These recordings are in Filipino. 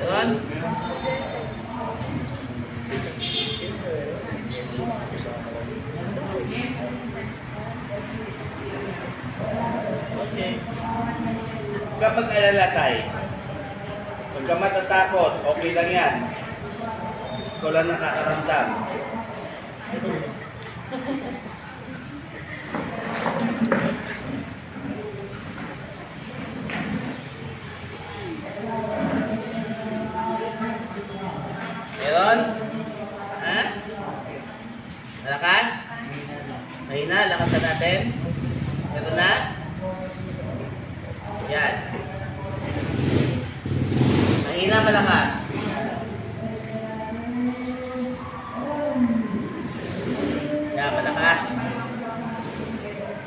Doon. Okay. Kapag alala tayo, huwag ka matatakot, okay lang yan. Ikaw lang nakakaramdam. Meron? Ha? Malakas? Mahina, lakasan natin. Ito na? Yan. Mahina, malakas. Yan, malakas.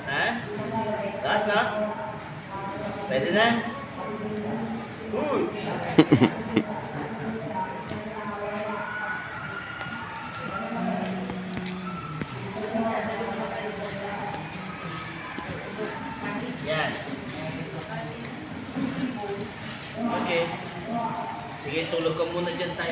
Ha? Lakas na? Pwede na? Uy! Sige, tulog ka muna dyan tayo.